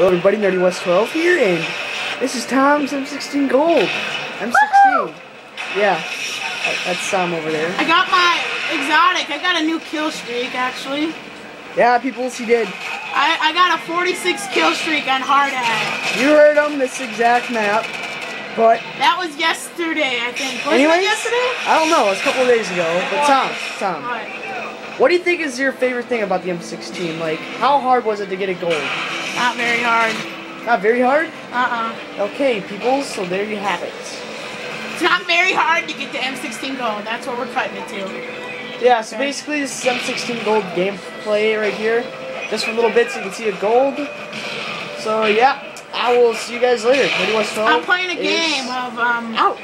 Hello everybody, Nerdy Wes 12 here, and this is Tom's M16 Gold. M16. Yeah, that- that's Tom over there. I got my exotic. I got a new kill streak actually. Yeah, people, he did. I, I got a 46 kill streak on hard hat. You heard him, this exact map. But, That was yesterday, I think. Was anyways, it yesterday? I don't know, it was a couple of days ago. But Tom, Tom, What? what do you think is your favorite thing about the M16? Like, how hard was it to get a gold? Not very hard. Not very hard? Uh-uh. Okay, people, so there you have it. It's not very hard to get the M16 gold. That's what we're cutting it to. Yeah, so Okay. basically this is M16 Gold gameplay right here. Just for a little bit so you can see the gold. So yeah, I will see you guys later. Nerdy Wes 12 I'm playing a game of um Out.